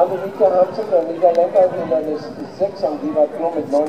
Angelika Hansen, der Niederländer, dann ist 6 am Lieber Klo mit 9.